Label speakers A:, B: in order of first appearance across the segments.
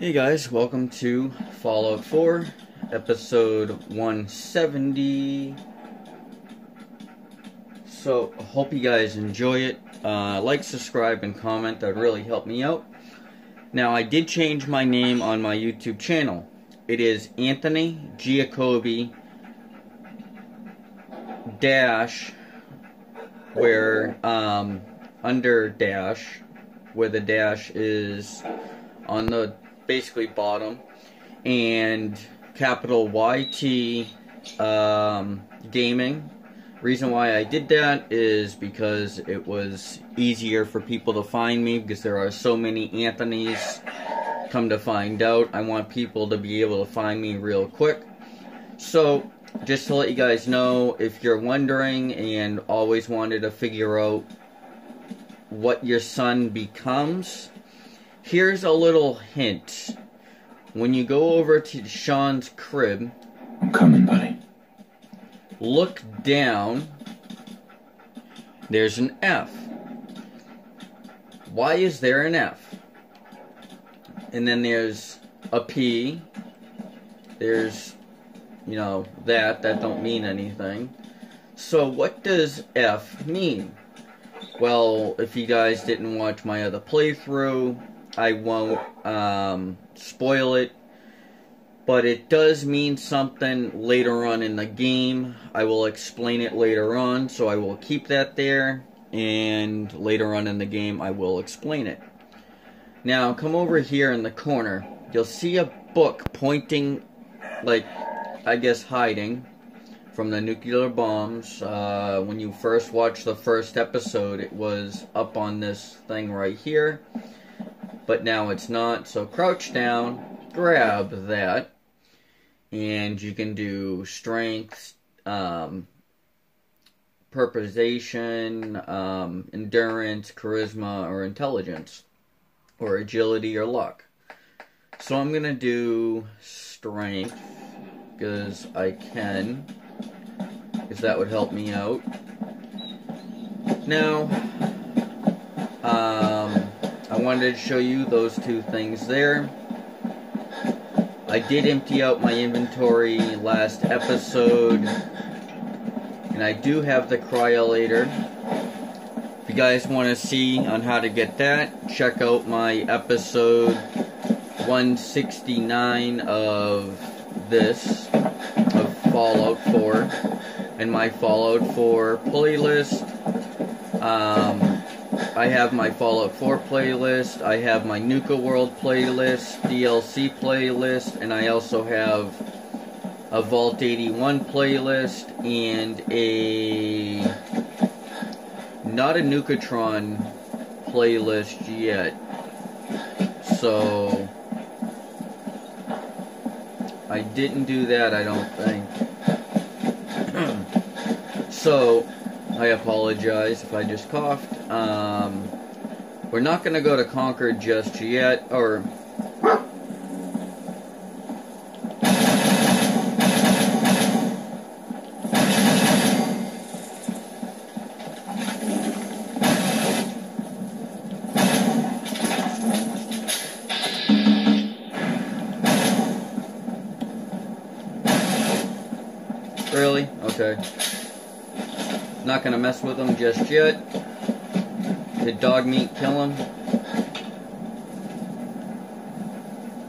A: Hey guys, welcome to Fallout 4, episode 170. So, hope you guys enjoy it. Uh, like, subscribe, and comment, that would really help me out. Now, I did change my name on my YouTube channel. It is Anthony Giacobbe Dash, where, um, under Dash, where the dash is on the basically bottom, and capital YT um, Gaming. Reason why I did that is because it was easier for people to find me because there are so many Anthony's. Come to find out, I want people to be able to find me real quick. So, just to let you guys know, if you're wondering and always wanted to figure out what your son becomes, here's a little hint. When you go over to Sean's crib,
B: I'm coming, buddy.
A: look down. There's an F. Why is there an F? And then there's a P. There's, you know, that. That don't mean anything. So what does F mean? Well, if you guys didn't watch my other playthrough, I won't um, spoil it. But it does mean something later on in the game. I will explain it later on, so I will keep that there. And later on in the game, I will explain it. Now, come over here in the corner. You'll see a book pointing, like, I guess hiding from the nuclear bombs. Uh, when you first watched the first episode, it was up on this thing right here. But now it's not. So crouch down, grab that, and you can do strength, um, purposation, um, endurance, charisma, or intelligence, or agility or luck. So I'm gonna do strength because I can because that would help me out. Now, um, I wanted to show you those two things there. I did empty out my inventory last episode, and I do have the cryolator. If you guys want to see on how to get that, check out my episode 169 of this, of Fallout 4 and my Fallout 4 playlist. Um, I have my Fallout 4 playlist, I have my Nuka World playlist, DLC playlist, and I also have a Vault 81 playlist and a not a Nukatron playlist yet. So I didn't do that, I don't think. So, I apologize if I just coughed. Um, we're not going to go to Concord just yet, or... Gonna mess with them just yet. Did Dogmeat kill him?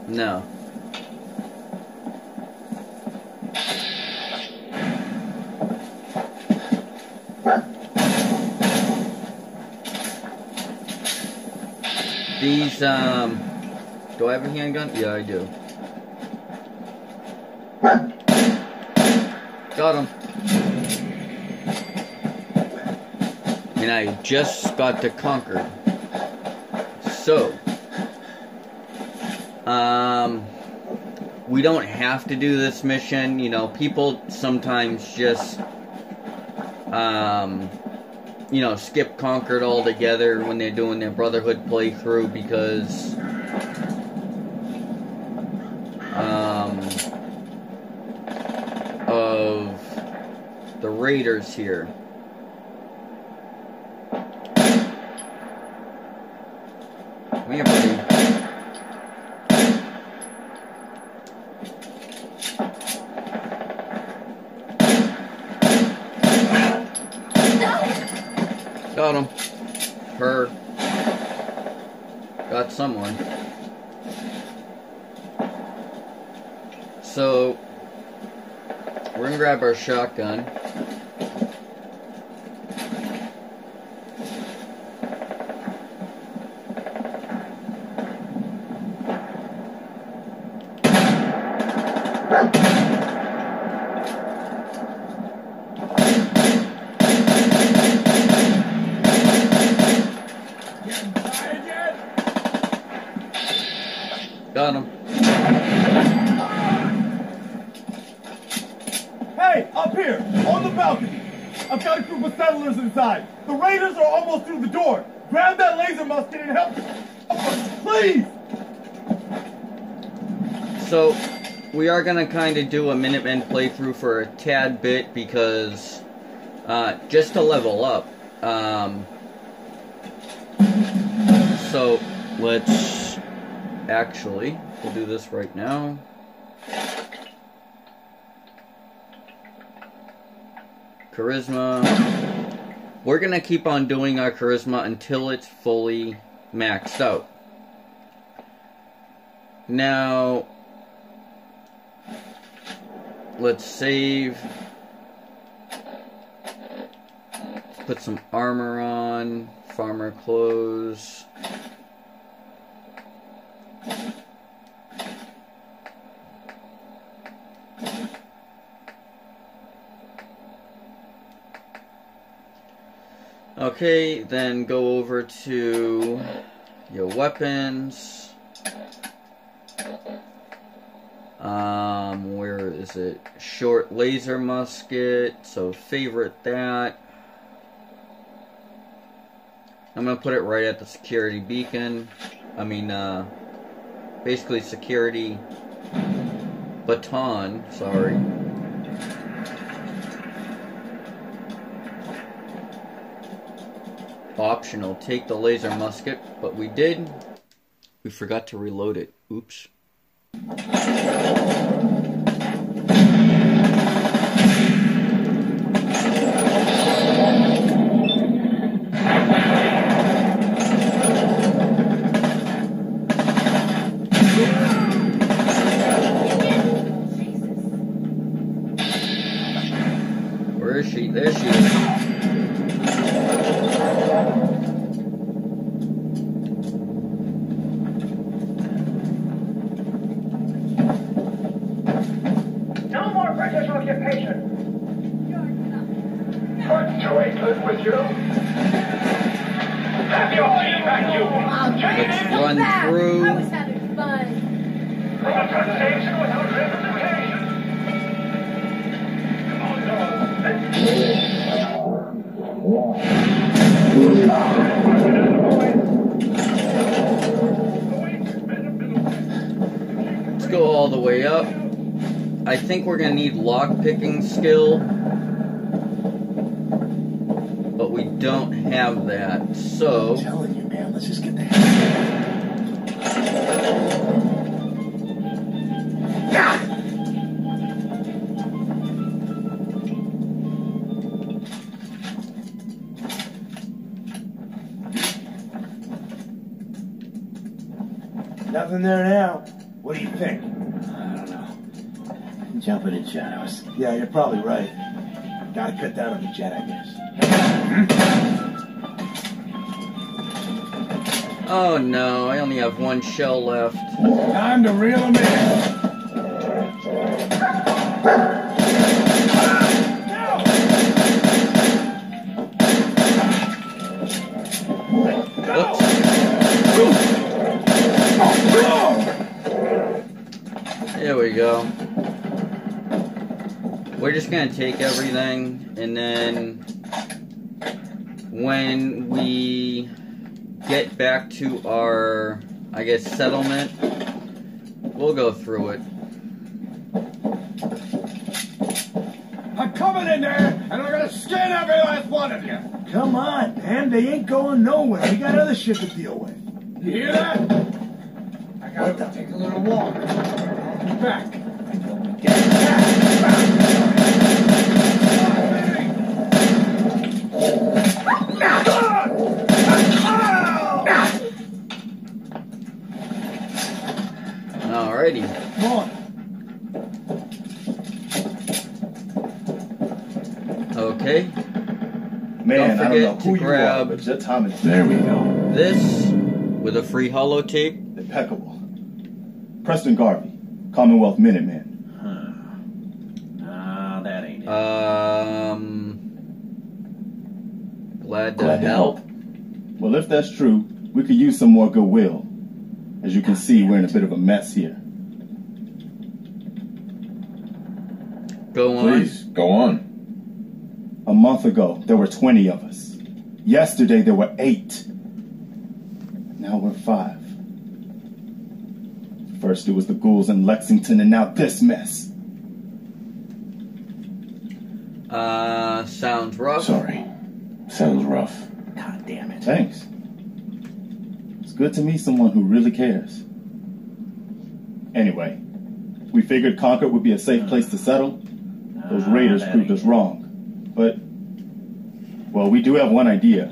A: No. These, um, do I have a handgun? Yeah, I do. Got him. And I just got to Concord. So, um, we don't have to do this mission. You know, people sometimes just, um, you know, skip Concord altogether when they're doing their Brotherhood playthrough because, um, of the Raiders here. Come here, buddy. Got him. Her. Got someone. So, we're gonna grab our shotgun. Got him.
B: Hey, up here, on the balcony. I've got a group of settlers inside. The raiders are almost through the door. Grab that laser musket and help. Please!
A: So, are gonna kind of do a Minutemen playthrough for a tad bit because, uh, just to level up. Um, so, let's actually, we'll do this right now. Charisma. We're gonna keep on doing our charisma until it's fully maxed out. Now, let's save. Let's put some armor on, farmer clothes. Okay, then go over to your weapons. Um, where is it? Short laser musket. So favorite that. I'm gonna put it right at the security beacon. I mean, uh, basically security baton. Sorry. Optional. Take the laser musket, but we did. We forgot to reload it. Oops.
C: よし! Put to England with you. Have your feet back, you.
A: Let's run through.
D: I was having fun.
C: Representation without representation. Come on, dog.
A: Let's go all the way up. I think we're gonna need lock picking skill. Don't have that. So
B: telling you, man, let's just get the hell Nothing there now. What do you think? I don't know. I'm jumping in shadows. Yeah, you're probably right. Gotta cut down on the jet, I guess.
A: Oh no, I only have one shell left.
B: Time to reel him in.
A: We're just gonna take everything and then when we get back to our, I guess, settlement, we'll go through it.
B: I'm coming in there, and I'm gonna skin every last one of you. Come on, man. They ain't going nowhere. We got other shit to deal with. You hear that? I gotta take a little walk. I'll be back. Get back. already.
A: Okay.
E: Man, I don't know who you are, but time is
B: there. We go.
A: This with a free holotape.
E: Impeccable. Preston Garvey, Commonwealth Minuteman.
B: Huh. Nah, that ain't it.
A: Um. Glad to
B: glad
A: help.
B: help.
E: Well, if that's true, we could use some more goodwill. As you can see, we're in a bit of a mess here.
A: Go on.
B: Please, go on.
E: A month ago, there were 20 of us. Yesterday, there were eight. Now we're five. First, it was the ghouls in Lexington, and now this mess.
A: Uh, sounds rough.
B: Sorry. Sounds rough. God damn it.
E: Thanks. It's good to meet someone who really cares. Anyway, we figured Concord would be a safe place to settle. Those raiders proved us wrong. But, well, we do have one idea.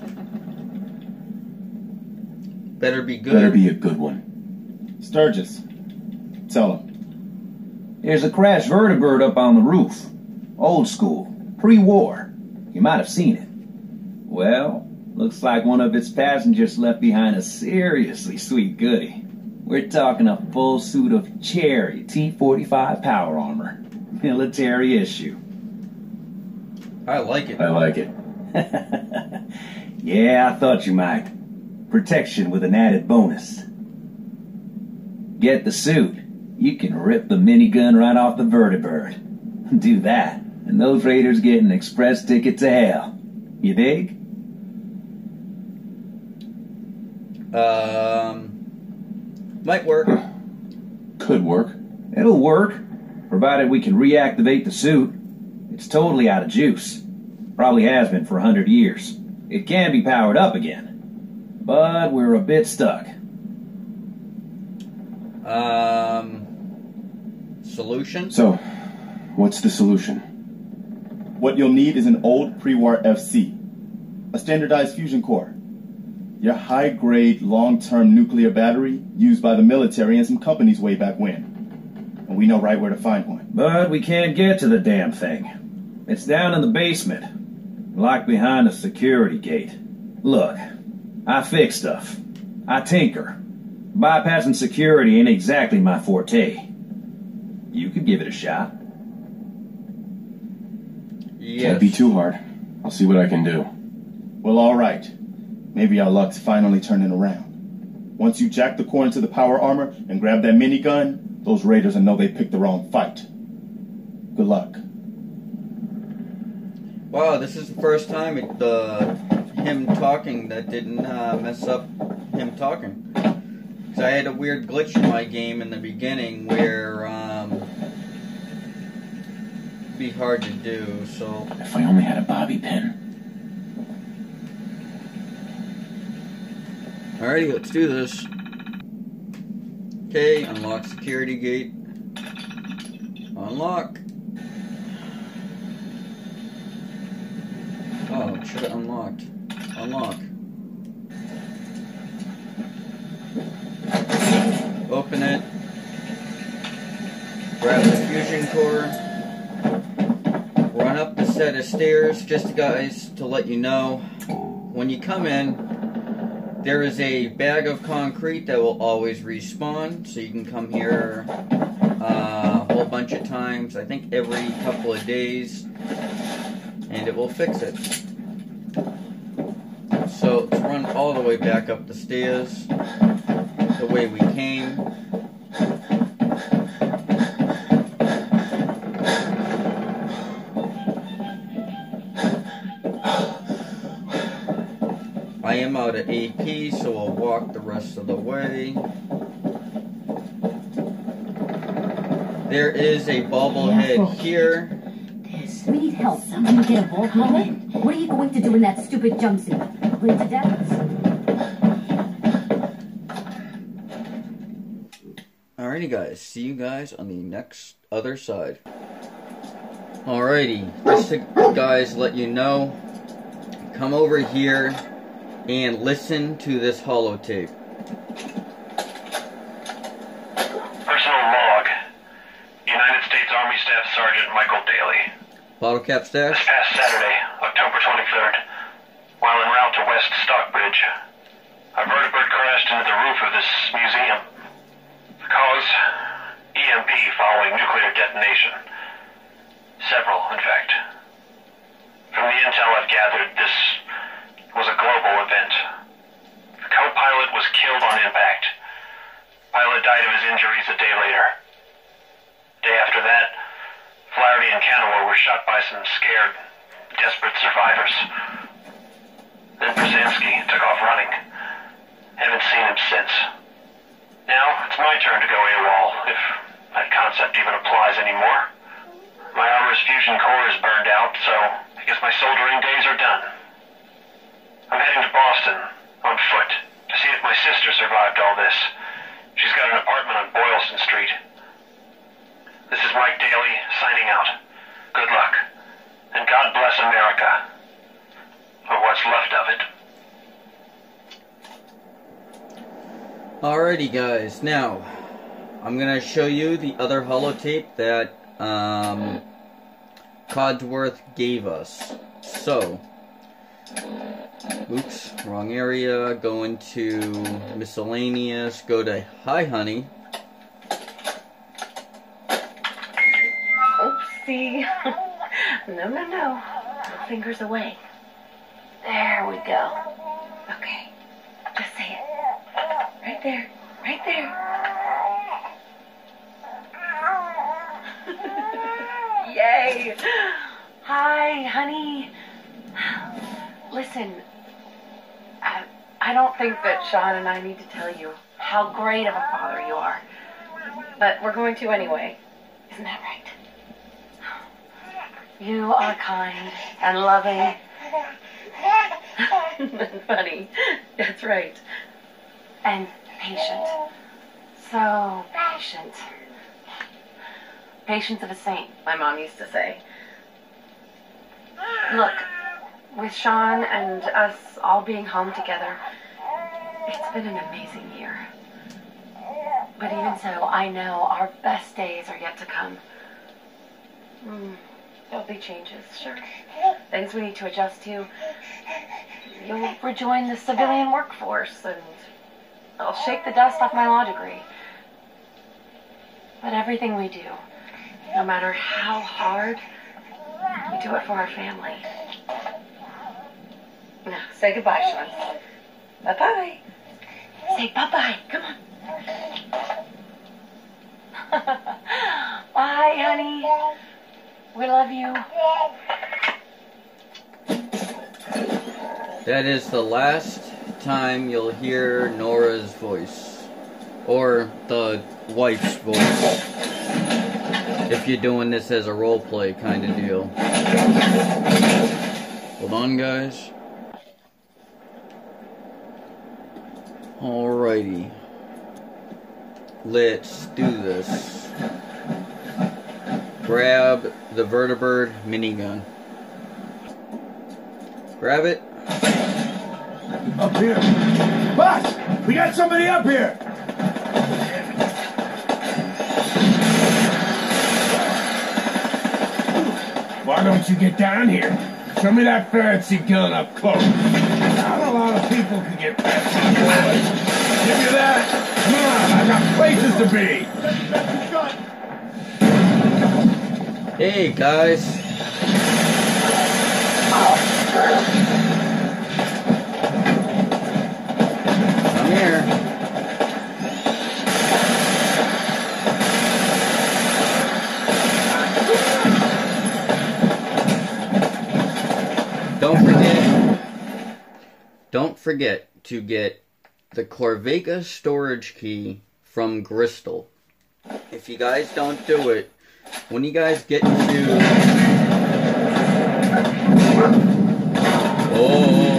A: Better be good.
B: Better be a good one.
E: Sturgis, tell him.
F: There's a crashed vertibird up on the roof. Old school. Pre-war. You might have seen it. Well, looks like one of its passengers left behind a seriously sweet goodie. We're talking a full suit of Cherry T-45 power armor. Military issue.
A: I like it.
B: I like it.
F: yeah, I thought you might. Protection with an added bonus. Get the suit. You can rip the minigun right off the vertibird. Do that, and those raiders get an express ticket to hell. You dig?
A: Um, might work.
B: Could work.
F: It'll work, provided we can reactivate the suit. It's totally out of juice. Probably has been for a hundred years. It can be powered up again, but we're a bit stuck.
A: Um, solution.
B: So, what's the solution?
E: What you'll need is an old pre-war FC, a standardized fusion core, your high-grade, long-term nuclear battery used by the military and some companies way back when. And we know right where to find one.
F: But we can't get to the damn thing. It's down in the basement, locked behind a security gate. Look, I fix stuff. I tinker. Bypassing security ain't exactly my forte. You could give it a shot.
A: Yes.
B: Can't be too hard. I'll see what I can do.
E: Well, all right. Maybe our luck's finally turning around. Once you jack the core into the power armor and grab that minigun, those raiders and know they picked the wrong fight. Good luck.
A: Wow, this is the first time it, uh, him talking that didn't uh, mess up him talking. 'Cause I had a weird glitch in my game in the beginning where um, be hard to do. So
B: If I only had a bobby pin.
A: alrighty, let's do this. Okay, unlock security gate. Unlock. Oh, should have unlocked. Unlock. Open it. Grab the fusion core. Run up the set of stairs. Just guys to let you know, when you come in, there is a bag of concrete that will always respawn, so you can come here uh, a whole bunch of times. I think every couple of days, and it will fix it. So let's run all the way back up the stairs, the way we came. AP, so I'll walk the rest of the way. There is a bobblehead here.
G: This. We need help. Someone get a bullhorn in. What are you going to do in that stupid jumpsuit? Bleed to death?
A: Alrighty, guys. See you guys on the next other side. Alrighty, just to guys let you know, come over here and listen to this holotape.
C: Personal log. United States Army Staff Sergeant Michael Daly.
A: Bottle cap
H: This past Saturday, October 23rd, while en route to West Stockbridge, a vertibird crashed into the roof of this museum. The cause? EMP following nuclear detonation. Several, in fact. From the intel I've gathered, this was a global event. The co-pilot was killed on impact. Pilot died of his injuries a day later. Day after that, Flaherty and Canaway were shot by some scared, desperate survivors. Then Brzezinski took off running. Haven't seen him since. Now it's my turn to go AWOL, if that concept even applies anymore. My armor's fusion core is burned out, so I guess my soldering days are done. I'm heading to Boston, on foot, to see if my sister survived all this. She's got an apartment on Boylston Street. This is Mike Daly, signing out. Good luck. And God bless America. Or what's left of it.
A: Alrighty, guys. Now, I'm gonna show you the other holotape that um, Codsworth gave us. So, oops, wrong area. Go into miscellaneous. Go to Hi, honey.
I: Oopsie. no, no. No fingers away. There we go. Okay. Just say it. Right there. Right there. Yay. Hi, honey. Listen, I, I don't think that Sean and I need to tell you how great of a father you are. But we're going to anyway. Isn't that right? You are kind and loving. and funny. That's right. And patient. So patient. Patience of a saint, my mom used to say. Look, with Sean and us all being home together, it's been an amazing year. But even so, I know our best days are yet to come. Hmm. There'll be changes, sure. Things we need to adjust to. You'll rejoin the civilian workforce, and I'll shake the dust off my law degree. But everything we do, no matter how hard, we do it for our family. Now, say goodbye, Sean. Bye bye. Say bye bye. Come on. bye, honey. We love you.
A: That is the last time you'll hear Nora's voice. Or the wife's voice. If you're doing this as a role play kind of deal. Hold on, guys. Alrighty. Let's do this. Grab the vertibird minigun. Grab it.
B: Up here. Boss, we got somebody up here. Why don't you get down here? Show me that fancy gun up close. Not a lot of people can get past. Give me that. Come on, I got places to be.
A: Hey guys. Come here. Don't forget. Don't forget to get the Corvega storage key from Gristle. If you guys don't do it, when you guys get to oh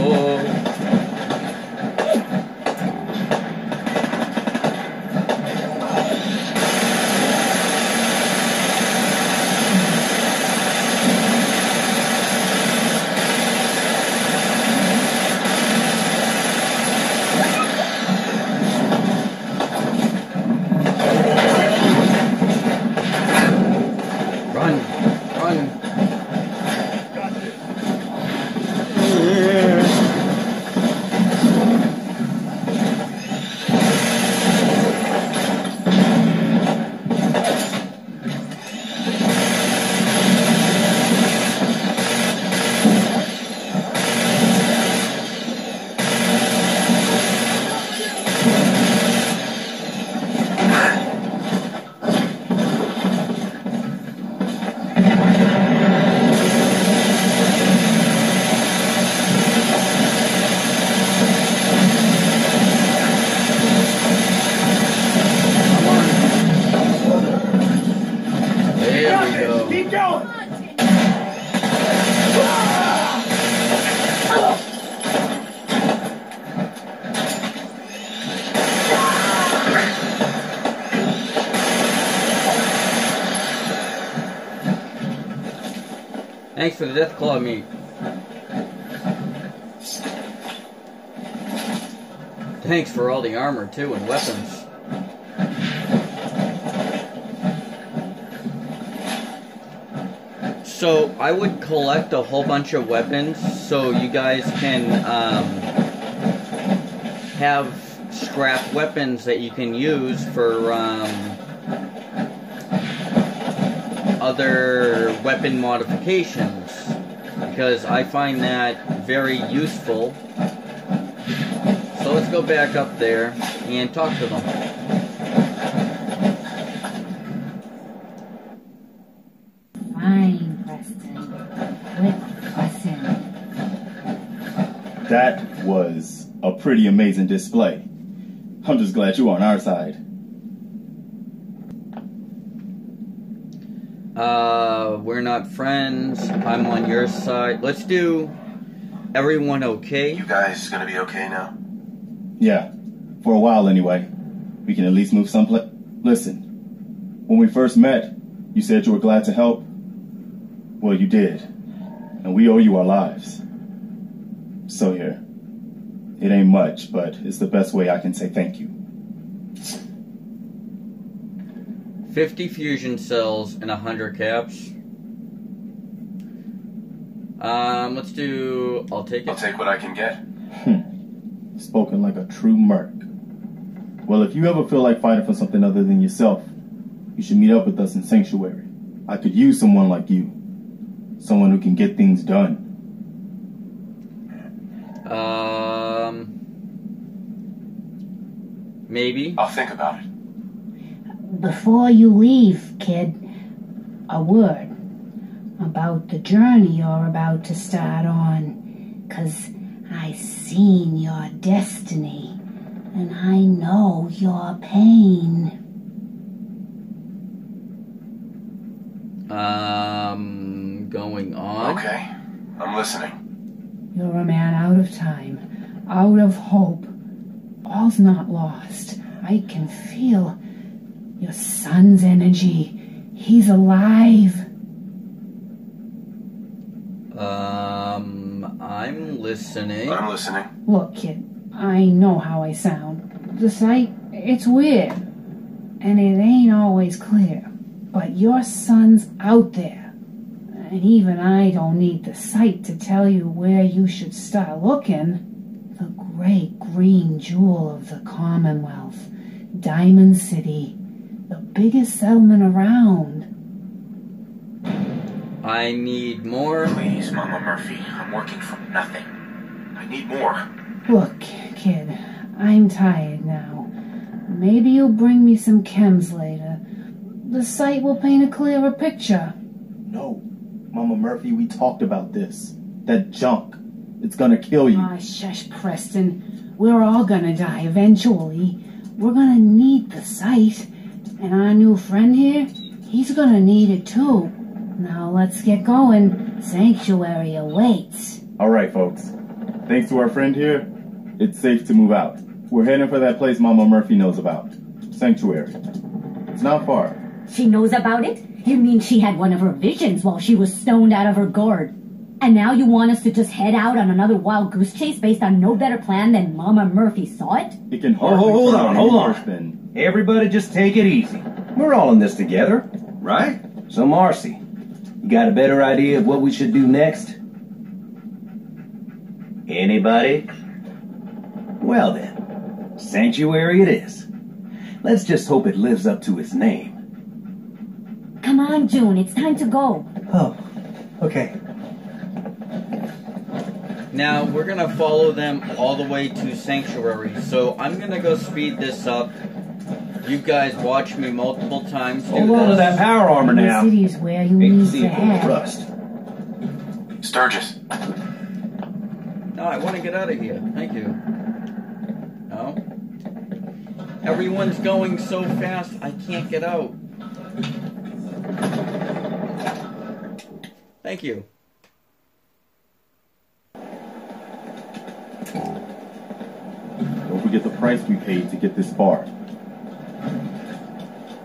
A: Deathclaw meat. Thanks for all the armor too and weapons. So I would collect a whole bunch of weapons so you guys can um, have scrap weapons that you can use for um, other weapon modifications because I find that very useful. So let's go back up there and talk to them.
G: Fine, Preston. Quit fussing.
E: That was a pretty amazing display. I'm just glad you're on our side.
A: Uh, we're not friends. I'm on your side. Let's do everyone okay.
J: You guys gonna be okay now?
E: Yeah, for a while anyway. We can at least move someplace. Listen, when we first met, you said you were glad to help. Well, you did. And we owe you our lives. So here. It ain't much, but it's the best way I can say thank you.
A: 50 fusion cells and 100 caps. Um, let's do. I'll take it.
J: I'll take what I can get.
E: Spoken like a true merc. Well, if you ever feel like fighting for something other than yourself, you should meet up with us in Sanctuary. I could use someone like you. Someone who can get things done.
A: Um. Maybe.
J: I'll think about it.
K: Before you leave, kid, a word about the journey you're about to start on. Cause I seen your destiny, and I know your pain.
A: Um. Going on.
J: Okay, I'm listening.
K: You're a man out of time, out of hope. All's not lost. I can feel your son's energy. He's alive.
A: Um. I'm listening.
J: I'm listening.
K: Look, kid, I know how I sound. The sight, it's weird. And it ain't always clear. But your son's out there. And even I don't need the sight to tell you where you should start looking. The great green jewel of the Commonwealth, Diamond City, the biggest settlement around.
A: I need more.
J: Please, Mama Murphy. I'm working for nothing. I need more.
K: Look, kid, I'm tired now. Maybe you'll bring me some chems later. The sight will paint a clearer picture.
E: No. Mama Murphy, we talked about this. That junk. It's gonna kill you.
K: Ah, shush, Preston. We're all gonna die eventually. We're gonna need the sight. And our new friend here, he's gonna need it too. Now let's get going. Sanctuary awaits.
E: Alright, folks. Thanks to our friend here, it's safe to move out. We're heading for that place Mama Murphy knows about. Sanctuary. It's not far.
G: She knows about it? You mean she had one of her visions while she was stoned out of her gourd? And now you want us to just head out on another wild goose chase based on no better plan than Mama Murphy saw it?
E: It can
F: Oh,
E: hardly
F: hold on, hold on.
E: worse than-
F: Everybody just take it easy. We're all in this together, right? So, Marcy, you got a better idea of what we should do next? Anybody? Well then, Sanctuary it is. Let's just hope it lives up to its name.
G: Come on, June, it's time to go.
F: Oh, okay.
A: Now we're gonna follow them all the way to Sanctuary. So I'm gonna go speed this up. You guys watched me multiple times.
F: Hold on to that power armor now.
K: The
F: city
K: is where you need to have.
F: Rust.
J: Sturgis.
A: No, I want to get out of here. Thank you. No. Everyone's going so fast, I can't get out. Thank you.
E: Don't forget the price we paid to get this far.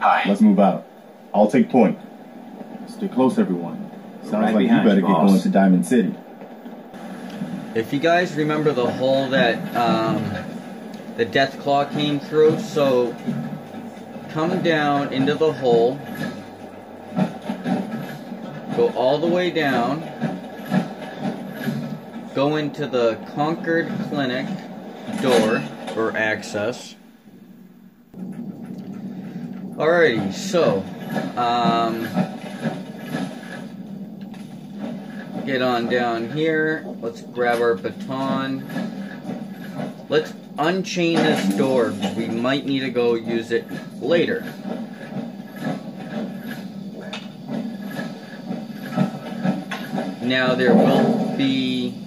J: Hi.
E: Let's move out. I'll take point. Stay close, everyone. Sounds
F: Right
E: like you better
F: you,
E: get
F: boss.
E: going to Diamond City.
A: If you guys remember the hole that um, the deathclaw came through, so come down into the hole, go all the way down, go into the Concord Clinic door for access. Alrighty, so um, get on down here. Let's grab our baton. Let's unchain this door. We might need to go use it later. Now there will be,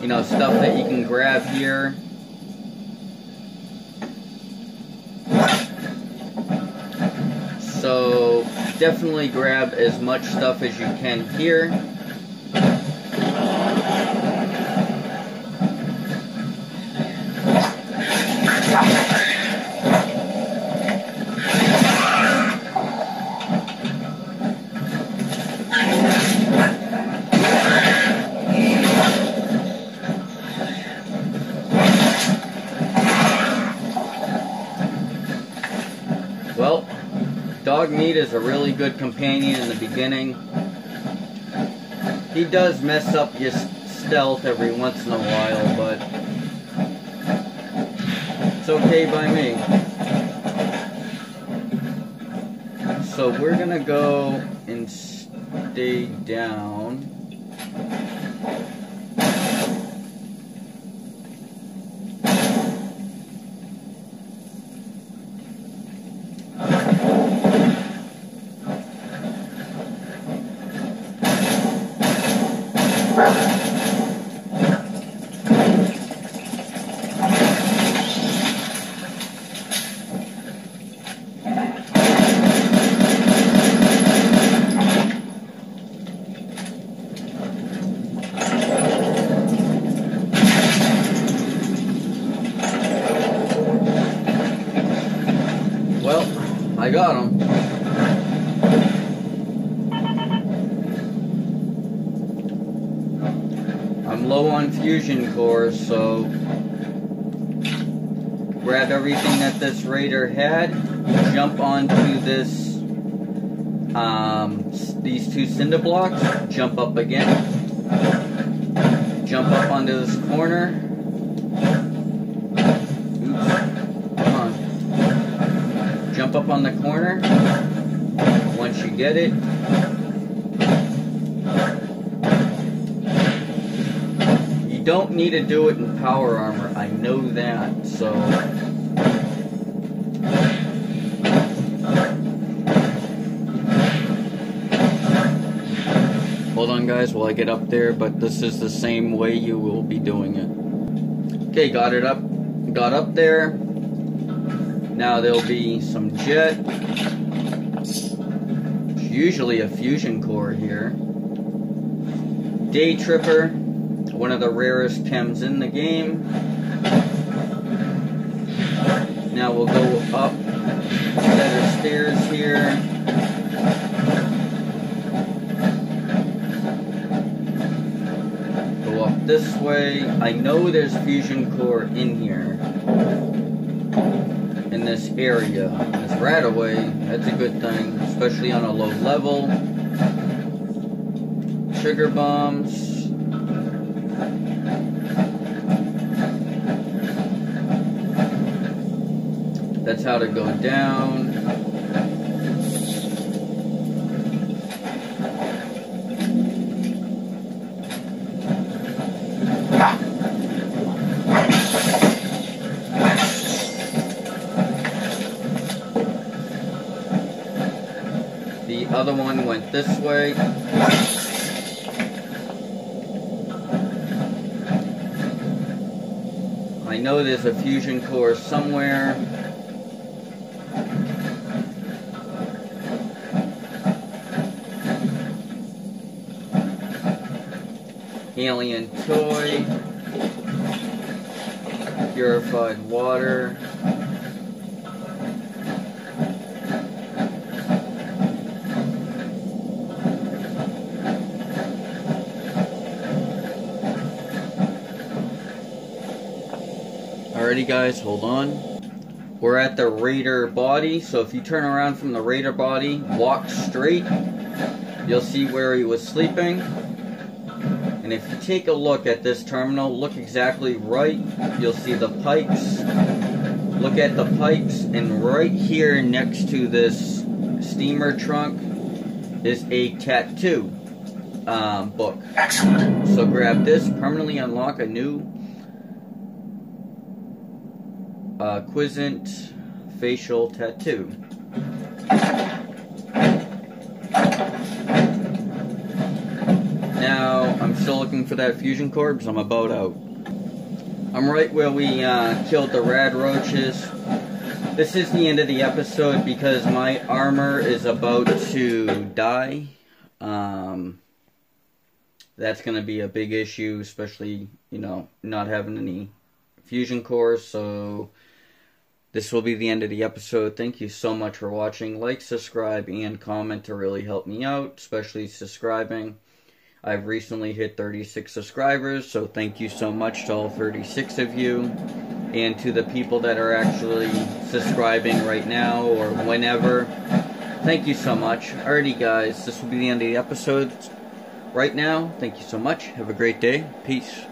A: you know, stuff that you can grab here. Definitely grab as much stuff as you can here. A really good companion in the beginning. He does mess up your stealth every once in a while, but it's okay by me. So we're gonna go and stay down. Well, I got him. I'm low on fusion cores, so grab everything that this raider had, jump onto this, um, these two cinder blocks, jump up again, jump up onto this corner. Oops, come on. Jump up on the corner. Once you get it, don't need to do it in power armor. I know that. So Hold on guys while I get up there, but this is the same way you will be doing it. Okay, got it up. Got up there. Now there'll be some jet. Usually a fusion core here. Day Tripper, one of the rarest chems in the game. Now we'll go up of stairs here. Go up this way. I know there's fusion core in here. In this area. This away. that's a good thing, especially on a low level. Sugar bombs. How to go down. The other one went this way. I know there's a fusion core somewhere. Alien toy. purified water. Alrighty guys, hold on. We're at the Raider body, so if you turn around from the Raider body, walk straight, you'll see where he was sleeping. And if you take a look at this terminal, look exactly right, you'll see the pipes. Look at the pipes, and right here next to this steamer trunk is a tattoo um, book.
J: Excellent.
A: So grab this, permanently unlock a new uh, facial tattoo. Now, I'm still looking for that fusion core because I'm about out. I'm right where we uh, killed the rad roaches. This is the end of the episode because my armor is about to die. Um, that's going to be a big issue, especially, you know, not having any fusion cores. So, this will be the end of the episode. Thank you so much for watching. Like, subscribe, and comment to really help me out, especially subscribing. I've recently hit 36 subscribers, so thank you so much to all 36 of you. And to the people that are actually subscribing right now or whenever, thank you so much. Alrighty, guys, this will be the end of the episode right now. Thank you so much. Have a great day. Peace.